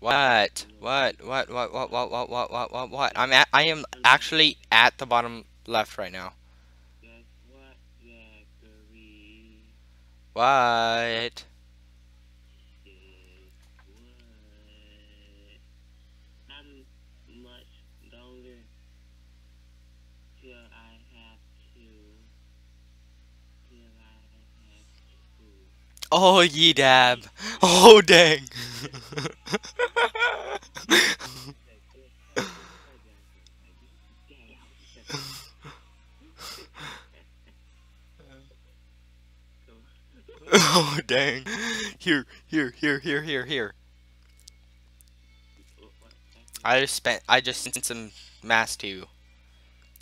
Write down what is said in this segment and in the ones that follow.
What? What? What? What? What? What? What? What? What? What? What? I'm at. I am actually at the bottom left right now. Guess what? Zachary. What? How much longer till I have to? Till I have to? Oh, ye dab. Oh, dang. oh, dang. Here, here, here, here, here, here. I just spent. I just sent some mass to you.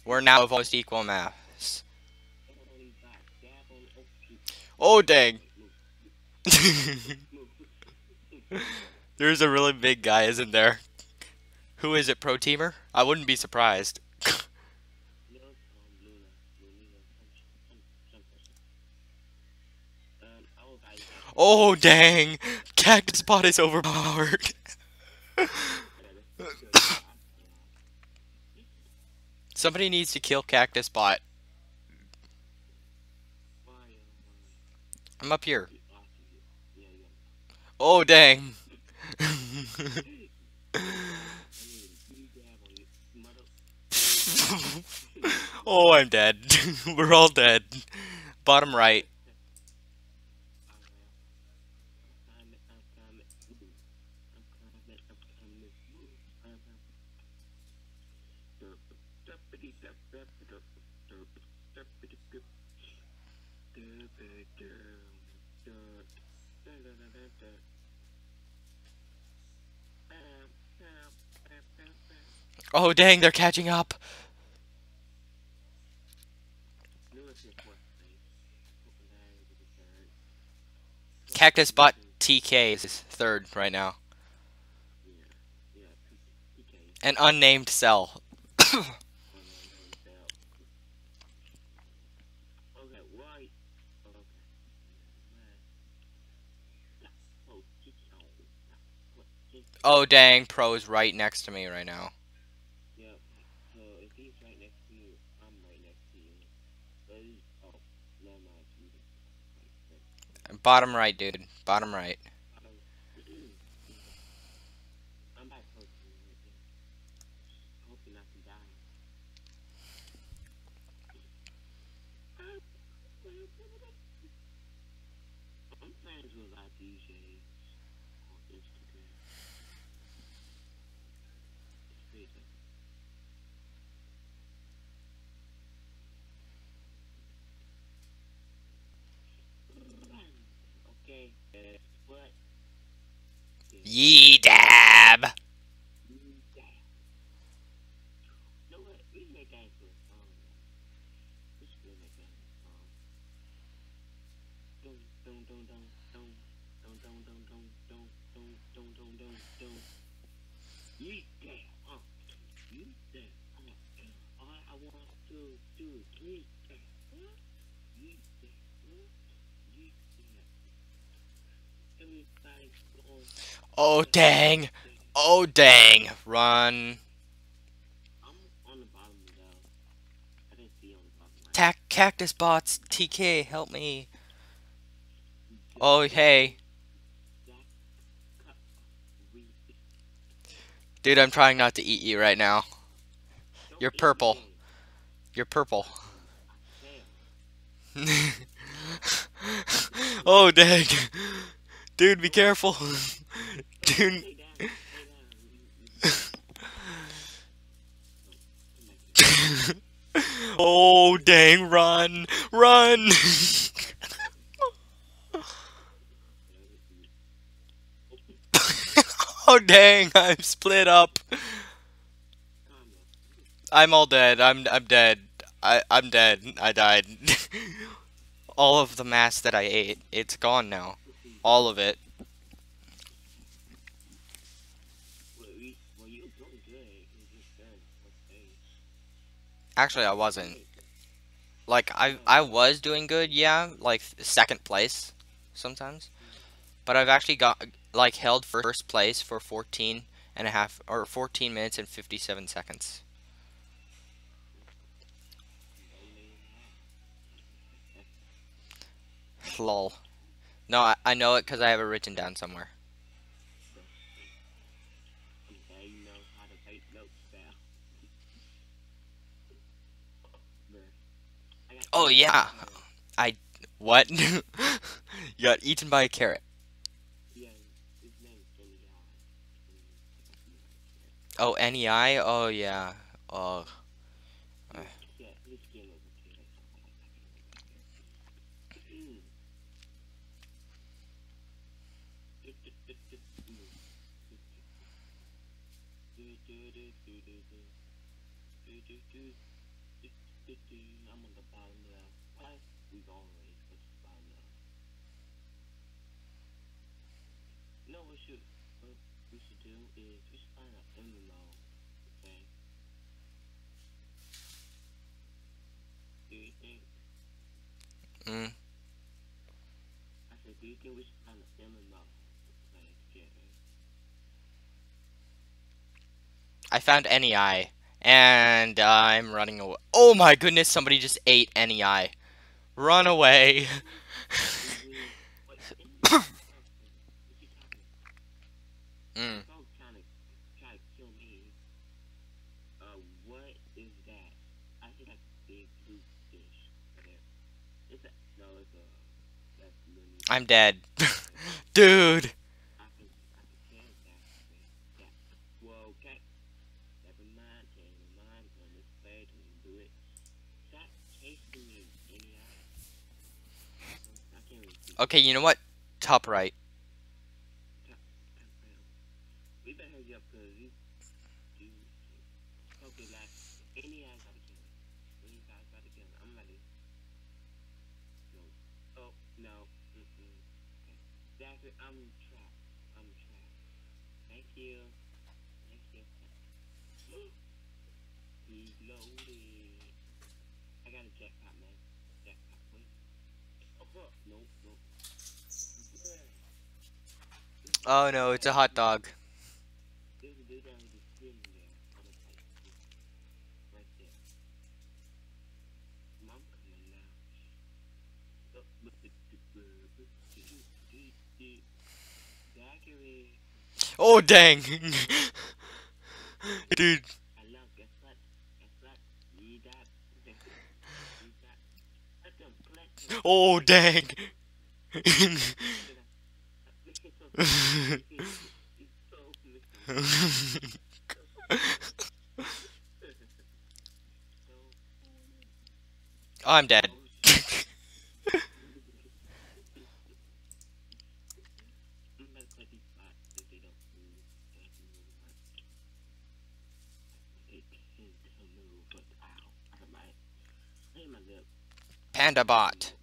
We're now almost equal mass. Oh, dang. There's a really big guy, isn't there? Who is it, Pro Teamer? I wouldn't be surprised. Oh, dang! Cactus Bot is overpowered. Somebody needs to kill Cactus Bot. I'm up here. Oh, dang. Mm. oh, I'm dead. We're all dead. Bottom right. Oh, dang, they're catching up. Cactus Bot TK is third right now. An unnamed cell. Oh dang, pro is right next to me right now. Yep. So if he's right next to you, I'm right next to you. But he- oh, never mind. You just- Bottom right, dude. Bottom right. Do is Oh dang. Oh dang. Run. Tac Cactus Bots TK, help me. Oh hey. Dude, I'm trying not to eat you right now. You're purple. You're purple. oh dang. Dude, be careful. Dude. oh dang, run. Run. oh dang, I'm split up. I'm all dead. I'm I'm dead. I I'm dead. I died. all of the mass that I ate, it's gone now. All of it. Well, you, well, you were doing good. You just said, okay. Actually, I wasn't. Like I oh. I was doing good, yeah, like second place sometimes. Mm-hmm. But I've actually got like held first place for 14 and a half or 14 minutes and 57 seconds. Lol. No, I, I know it because I have it written down somewhere. Oh. I yeah. notes. What? you got eaten by a carrot. Oh, NEI? Oh, yeah. Oh. Yeah, his skin was okay. Mm. I'm on the bottom left. Why? We always go to the bottom left. You know what we should what we should do is we should find an MMO, okay? Do you think Mm. I said, do you think we should find an MMO to play together? I found NEI. And I'm running away. Oh my goodness, somebody just ate NEI. Run away. We- Wait, MMO? What you talking about? mm. Folks trying to try to kill me. Uh, what is that? I see like big blue fish over there. It's a no, it's a that's Looney. I'm dead. Dude. I can I can tell that. Yeah. Well, okay. Never mind. Never mind. Going this way. Don't do it. Stop chasing me, idiot. I can't dead. Dude! Okay, you know what? Top right. We better hurry up because you, you, okay, like, any eyes gotta kill me. Any eyes gotta kill me. I'm ready. No. Oh, no. Mm-mm. Okay. Zachary, I'm trapped. I'm trapped. Thank you. Thank you. Reloaded. I got a jackpot, man. Jackpot, wait. Oh, fuck. Nope, nope. Yeah. Oh no, it's a hot dog. Oh, dang. Dude. Oh dang. He's so missing. So Oh, I'm dead. Panda bot.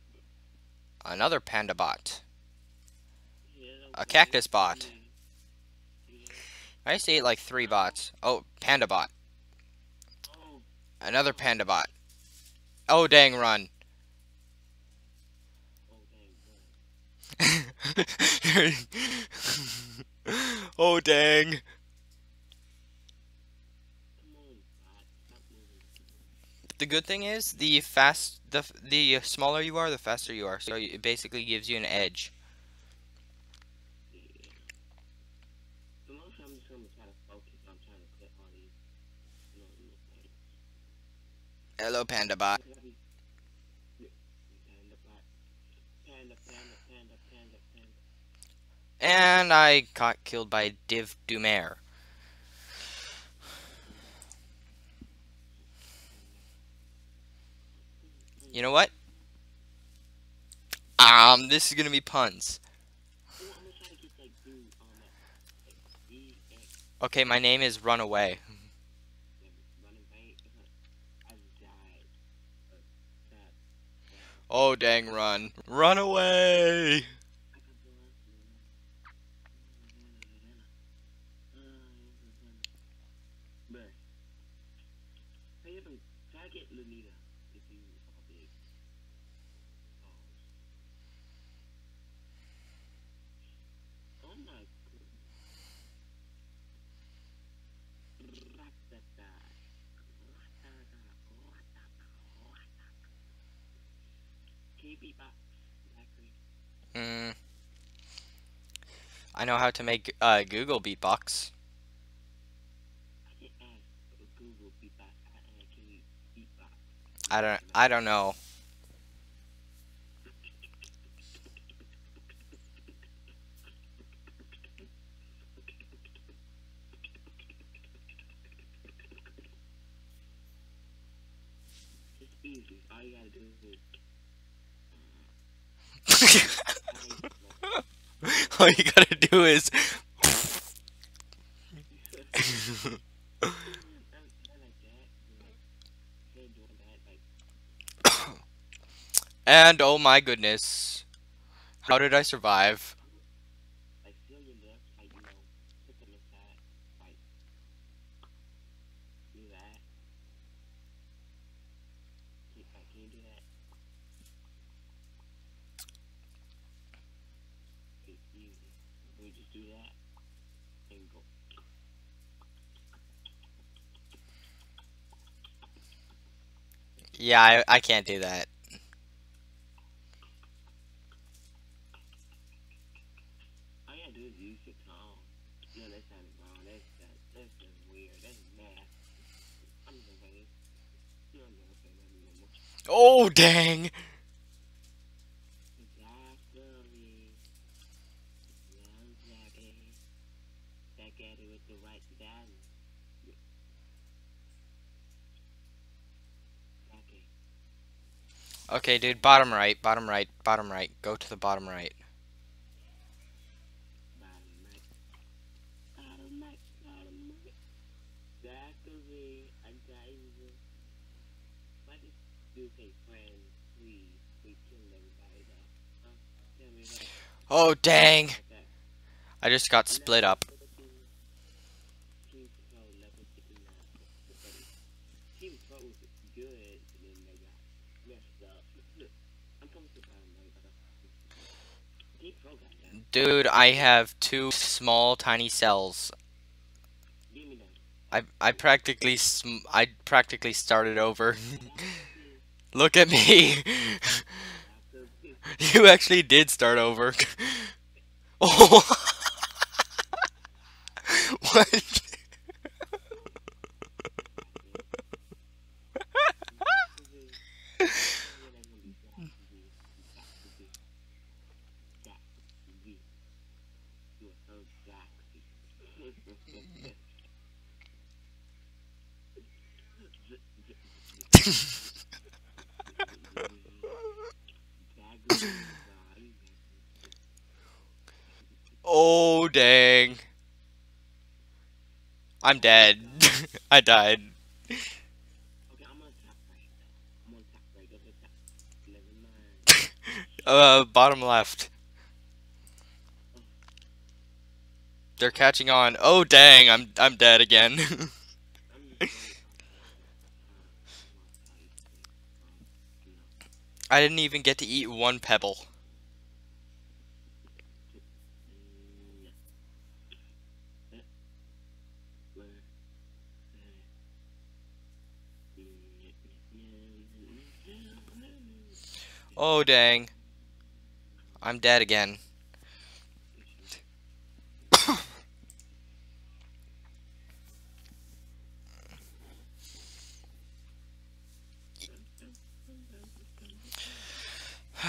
Another panda bot. A cactus bot. I used to eat like three bots. Oh, panda bot. Another panda bot. Oh dang, run. oh dang. The good thing is the fast the the smaller you are, the faster you are. So it basically gives you an edge. Yeah. So most I'm just gonna try to focus. I'm trying to click all these. You know, little things. Hello, panda bot. And I got killed by Div Dumer. You know what? Um, this is gonna be puns. Okay, my name is Runaway. running away. Oh dang, run. Run away! Bruh. Hey, even try get Lunita if you are big. Oh. Oh my goodness. Ratata. Ratata. Ratata. Ratata. Zachary? Mm. I know how to make uh, Google beatbox? I don't I don't know. All you gotta do is. And oh my goodness. How did I survive? like seal your lips, like you know, put them inside, like do that. Can, like, can you do that? It's easy. We just do that and go. Yeah, I, I can't do that. Oh, you Okay, dude, bottom right, bottom right, bottom right. Go to the bottom right. Oh dang! I just got split up. Team Pro level 59. Team Pro was good, and then they got messed up. Look, I'm coming to the bottom right, but uh, Team Pro got that. Dude, I have two small, tiny cells. I I practically I practically started over. Look at me. you actually did start over. oh. what? Oh dang. I'm dead. I died. Uh, bottom left. They're catching on. Oh dang, I'm I'm dead again. I didn't even get to eat one pebble. Oh dang. I'm dead again.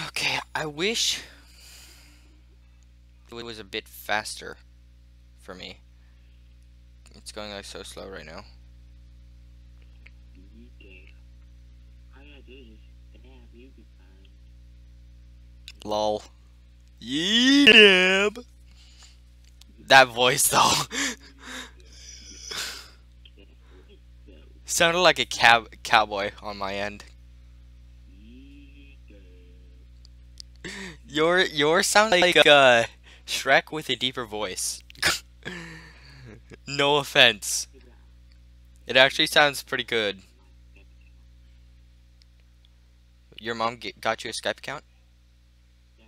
Okay, I wish it was a bit faster for me. It's going like so slow right now. Lol. Yeah. That voice though. Sounded like a cab cowboy on my end. Your your sound like uh Shrek with a deeper voice. no offense. It actually sounds pretty good. Your mom get, got you a Skype account? Yeah,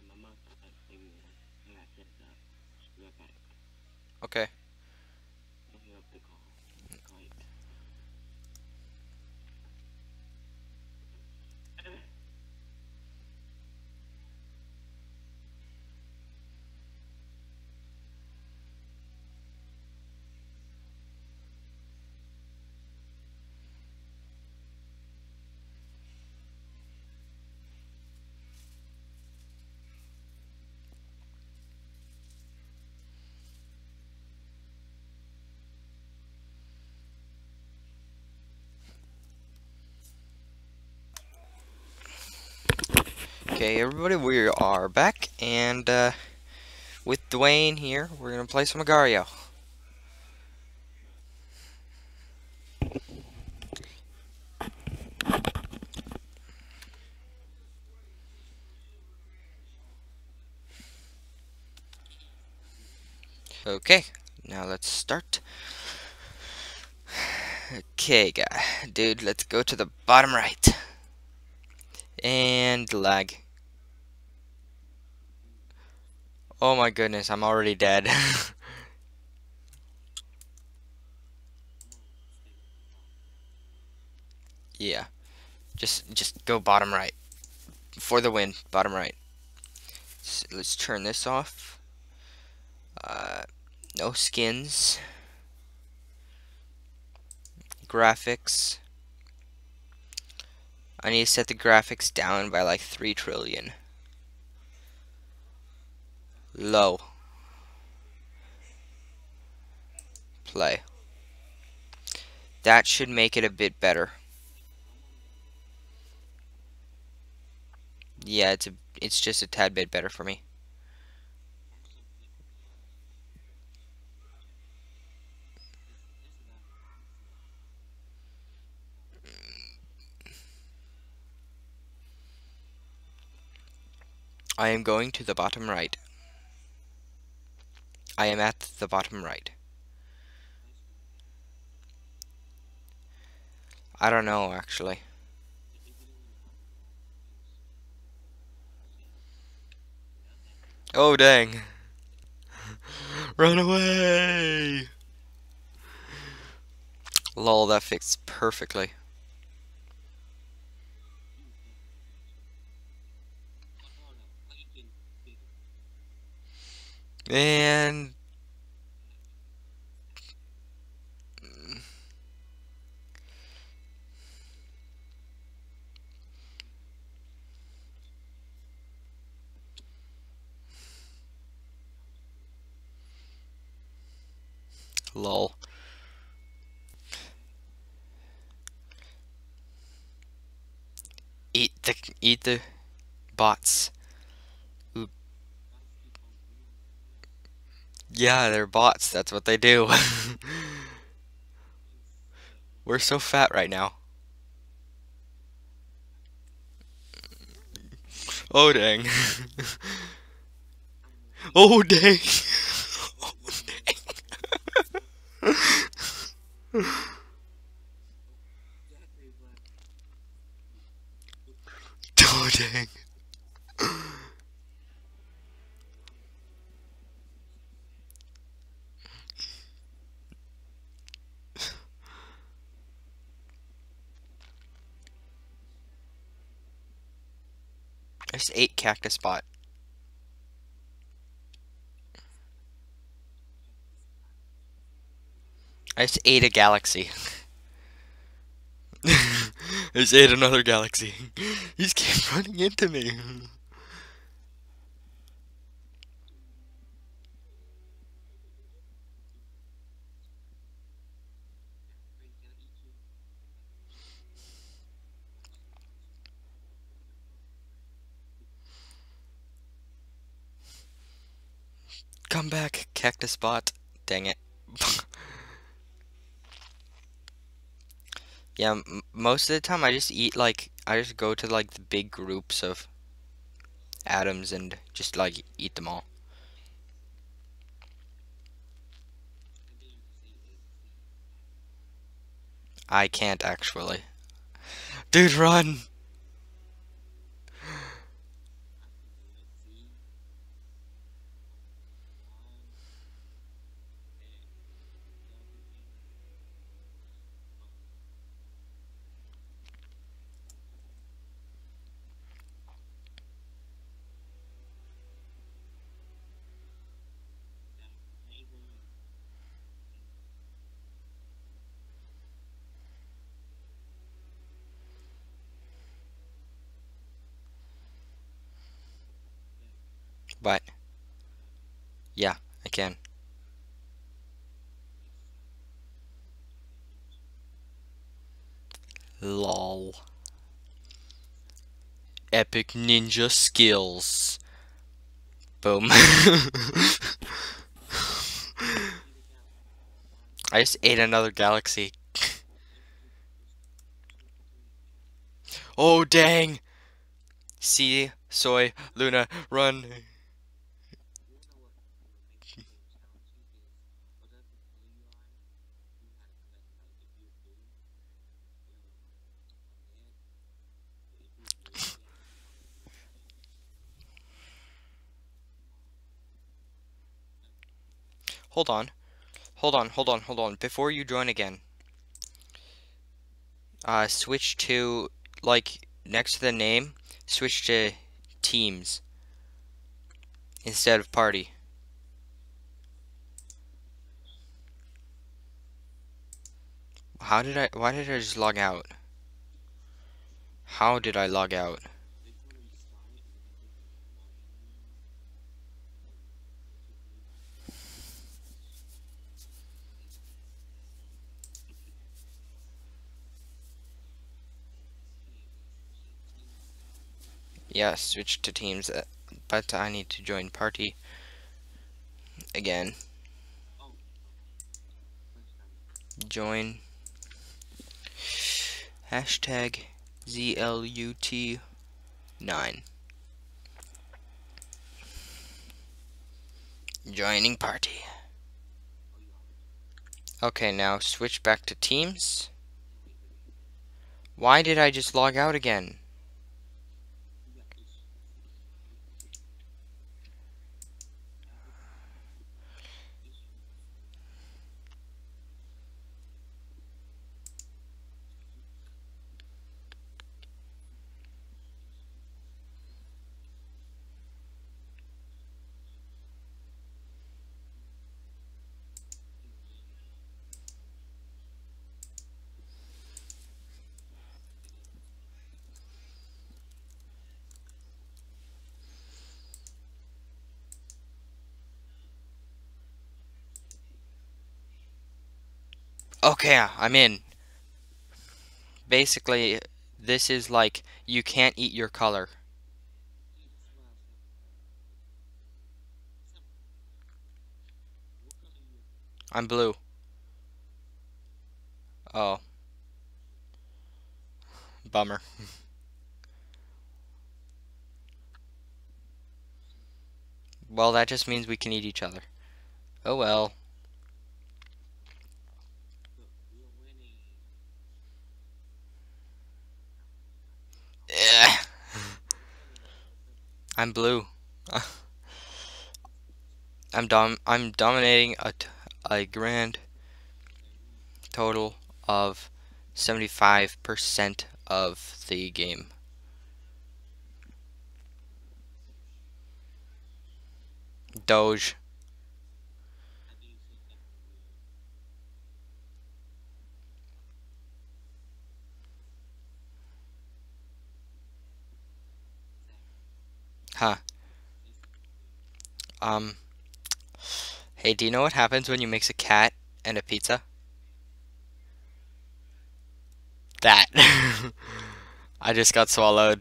Okay, everybody, we are back, and uh, with Dwayne here, we're gonna play some Agario. Okay, now let's start. Okay, guy, dude, let's go to the bottom right. And lag. Oh my goodness, I'm already dead. yeah. Just just go bottom right. For the win, bottom right. S let's turn this off. Uh, no skins. Graphics. I need to set the graphics down by like 3 trillion. Low. Play. That should make it a bit better. Yeah, it's a it's just a tad bit better for me. I am going to the bottom right. I am at the bottom right. I don't know, actually. Oh, dang. Run away! Lol, that fits perfectly. And lol. Eat the eat the bots. Yeah, they're bots. That's what they do. We're so fat right now. Oh dang. oh dang. Oh dang. oh dang. There's eight cactus spot. I just ate a galaxy. I just ate another galaxy. He just keep running into me. Come back, cactus bot. Dang it. yeah, most of the time I just eat like I just go to like the big groups of atoms and just like eat them all. I can't actually. Dude, run! But, yeah, I can. Lol. Epic ninja skills. Boom. I just ate another galaxy. oh dang! See, soy, Luna, run! Hold on. Hold on, hold on, hold on. Before you join again, uh, switch to, like, next to the name, switch to teams instead of party. How did I, why did I just log out? How did I log out? Yeah, switch to teams, uh, but I need to join party again. Join hashtag ZLUT9. Joining party. Okay, now switch back to Teams. Why did I just log out again? Okay, I'm in. Basically, this is like, you can't eat your color. I'm blue. Oh. Bummer. well, that just means we can eat each other. Oh well. I'm blue. I'm dom I'm dominating a, a grand total of 75% of the game. Doge. Huh. Um. Hey, do you know what happens when you mix a cat and a pizza? That. I just got swallowed.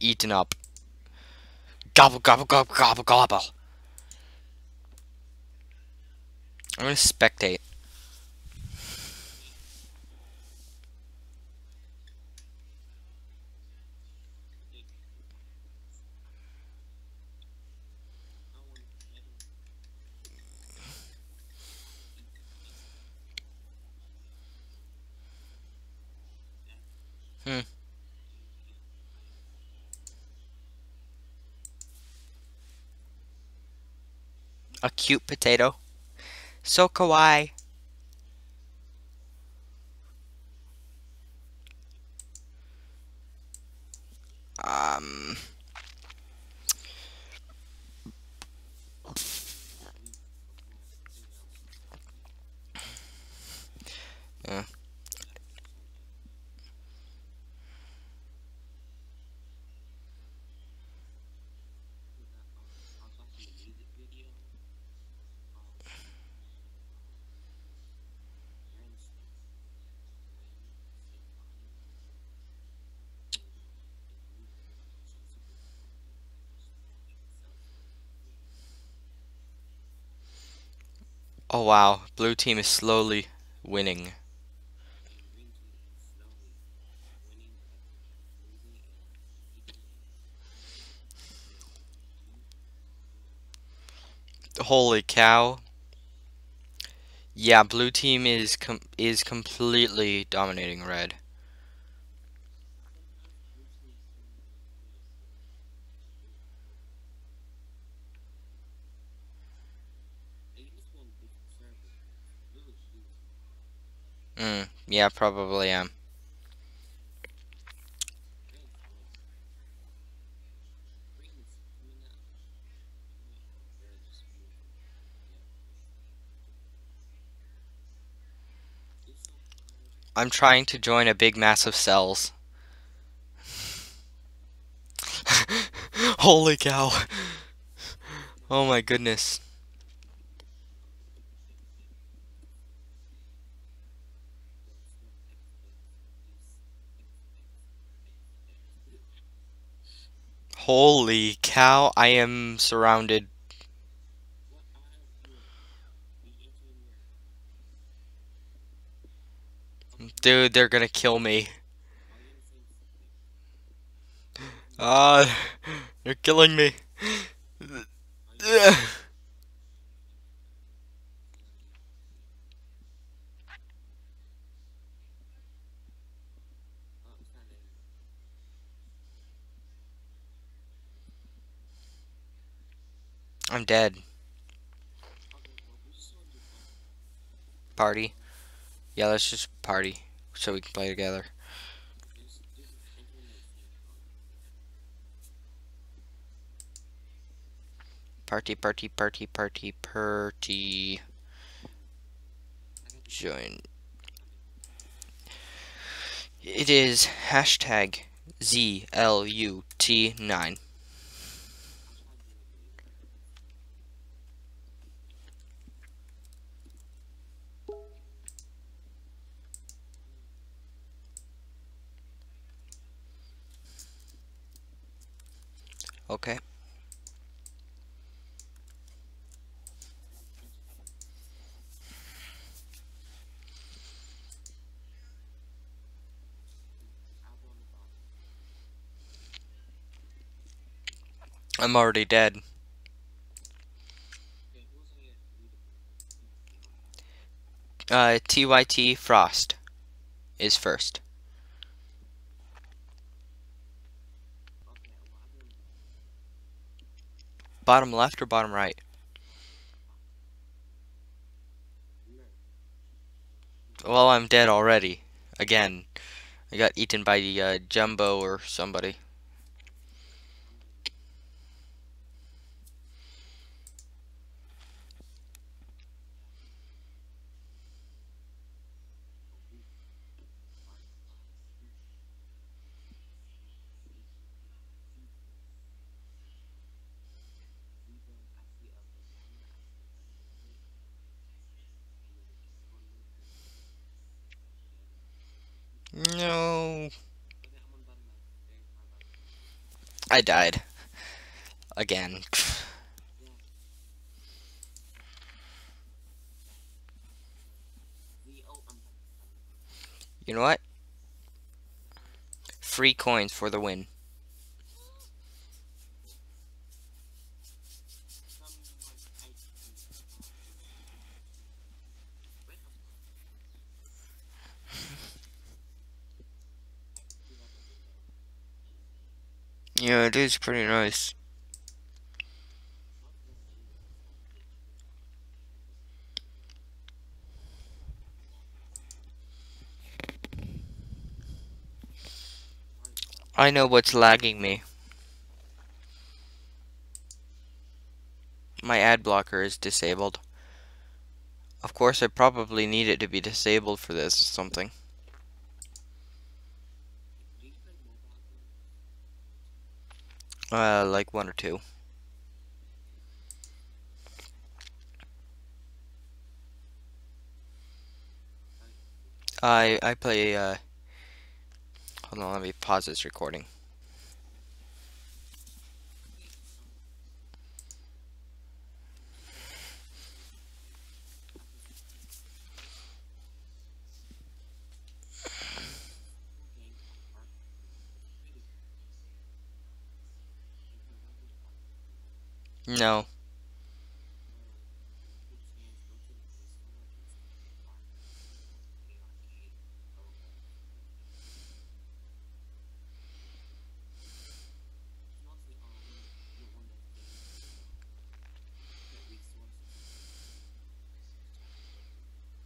Eaten up. Gobble, gobble, gobble, gobble, gobble. I'm gonna spectate. A cute potato. So kawaii. Um. Oh wow, blue team is slowly winning. Holy cow. Yeah, blue team is com is completely dominating red. They just want different servers. Blue is losing. Mm, yeah, probably am. I'm trying to join a big mass of cells. Holy cow. Oh my goodness. Holy cow, I am surrounded. Dude, they're gonna kill me. Ah, they're killing me. Are you Oh, it's not letting me. I'm dead. Okay, well, we just want to do dead. Party. Yeah, let's just party so we can play together. Party, party, party, party, party. Join. It is hashtag ZLUT9. I'll try doing it later. Okay. I'm already dead. Uh, TYT Frost is first. Okay, well, I'm in Bottom left or bottom right? Well, I'm dead already. Again. I got eaten by the uh, Jumbo or somebody. No. I died. Again. You know what? Free coins for the win. is pretty nice. I know what's lagging me. My ad blocker is disabled. Of course, I probably need it to be disabled for this or something. Uh, like one or two. I I play. Uh, hold on, let me pause this recording. No.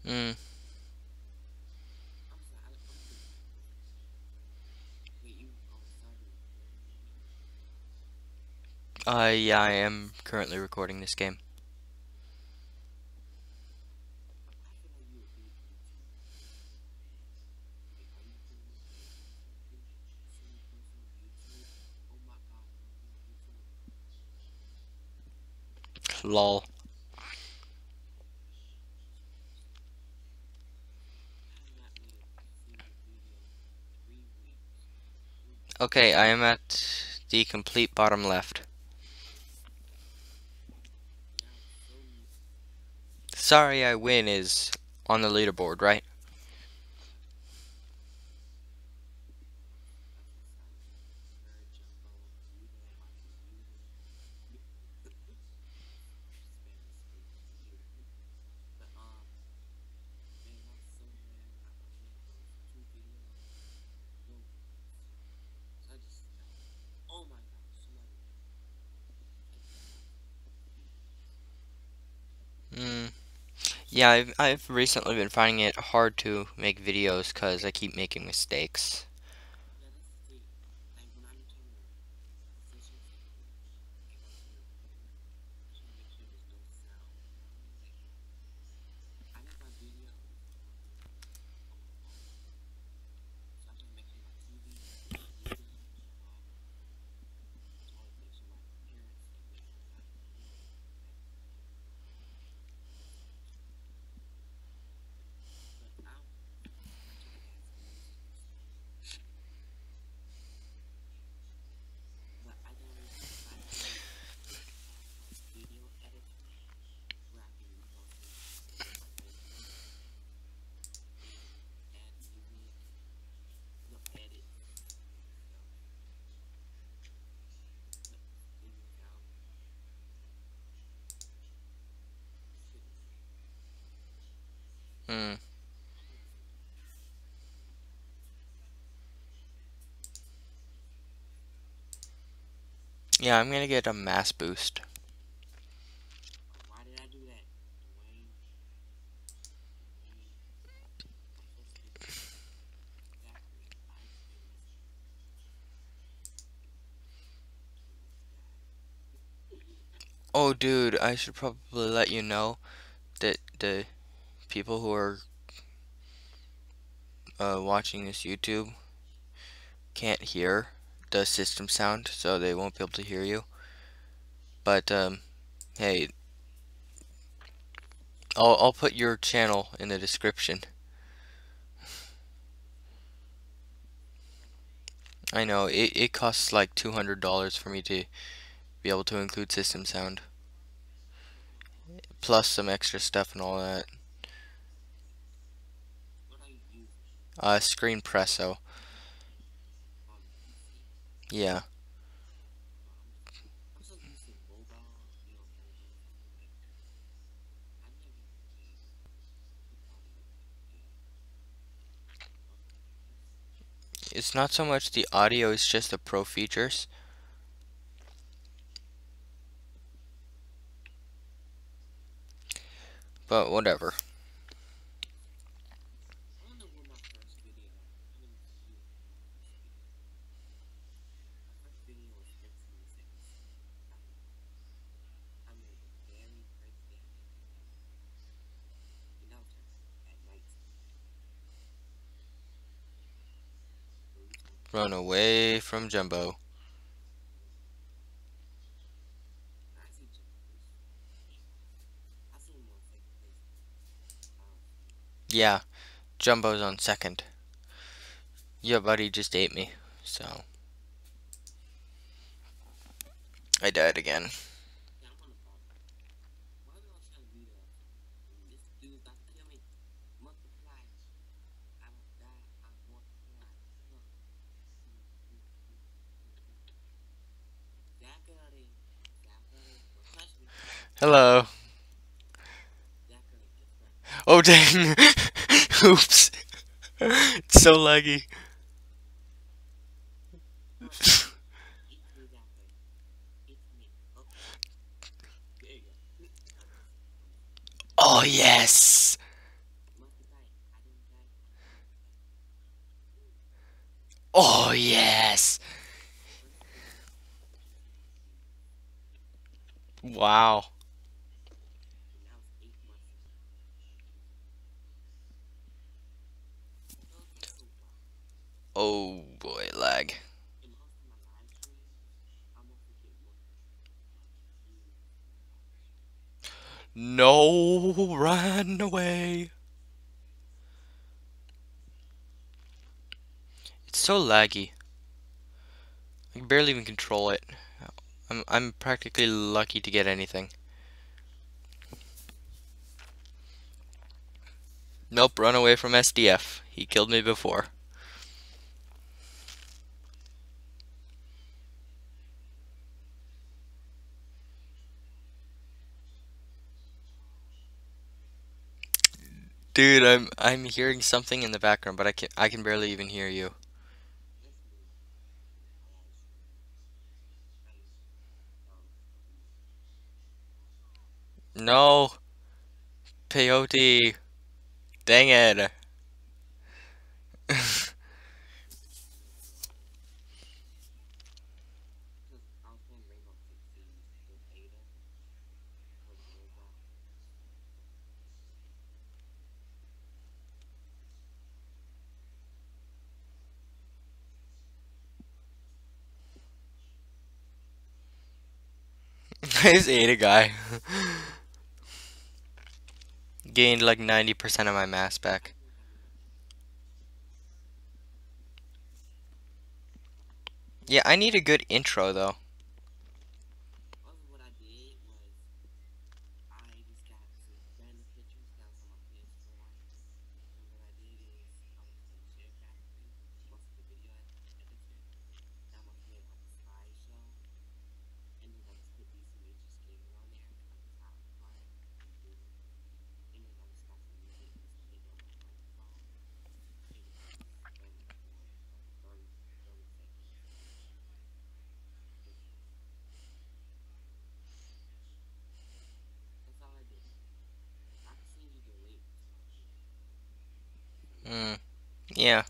Mm. Uh, yeah, I am currently recording this game. Lol. Okay, I am at the complete bottom left. Sorry I win is on the leaderboard, right? Oh my god, somebody. Mm. Yeah, I've, I've recently been finding it hard to make videos because I keep making mistakes. Yeah, that's the thing. Like when I'm trying to position something, like on the computer, I try to make sure there's no sound. Like I make my video on my phone, so I try to make sure my TV is muted, off. So I make sure my parents and me are not hearing it. But I don't. I try to add some music and stuff. But I downloaded I downloaded uh, video editor where I can mostly edit my videos and add music, no edit stuff, put videos out. Hmm. Yeah, I'm gonna get a mass boost. Oh, dude, I should probably let you know that the people who are uh, watching this YouTube can't hear the system sound, so they won't be able to hear you. But um, hey, I'll I'll put your channel in the description. I know it it costs like two hundred dollars for me to be able to include system sound, plus some extra stuff and all that. Uh, Screen Presso, on PC? yeah. I'm so used to mobile, you know, mobile, something like that. I never used audio like that. It's not so much the audio, it's just the pro features. But whatever. I wonder what my first video. I didn't see what my first video. Run away from Jumbo. Um, Yeah, Jumbo's on second. Your buddy just ate me, so. I died again. yeah, I'm on the bottom. Why do I try to beat up? This dude's about to kill me. Multiply. I don't die. I multiply. Huh. Zachary. Zachary. Don't touch me. Hello. Oh dang! Oops. It's so laggy. Oh. Yes. Oh yes. Wow. Now it's eight months. Okay, so far. Oh boy, lag. No, run away. It's so laggy. I can barely even control it. I'm I'm practically lucky to get anything. Nope, run away from SDF. He killed me before. Dude, I'm I'm hearing something in the background, but I can I can barely even hear you. No. Peyote. Dang it. I just ate a guy. Gained like 90% of my mass back. Yeah, I need a good intro though. Also, what I did was I just got some random pictures that was on my PS4. And what I did is I was gonna share factory most of the video editor. And I was made like a slideshow. And then I just put these major skins on there, like the top part and blue. And then I just got some music and just played it on my microphone. And then I just ran it for like 30, 30 seconds. That's all I did. I can send you the link. Mm. Yeah.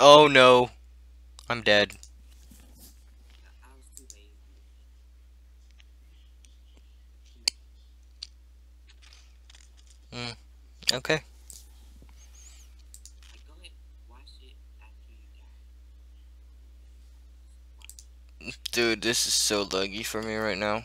Oh no. I'm dead. Lazy. Okay. Dude, this is so laggy for me right now.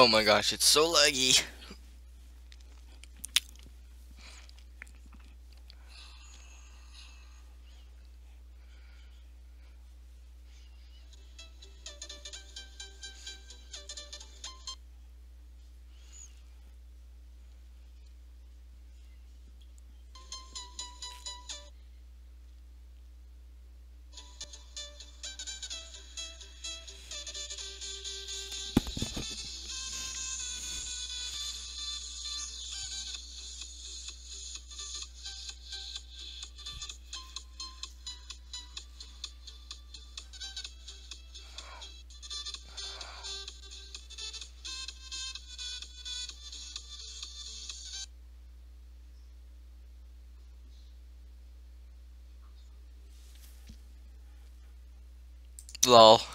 Oh my gosh, it's so laggy. Lol.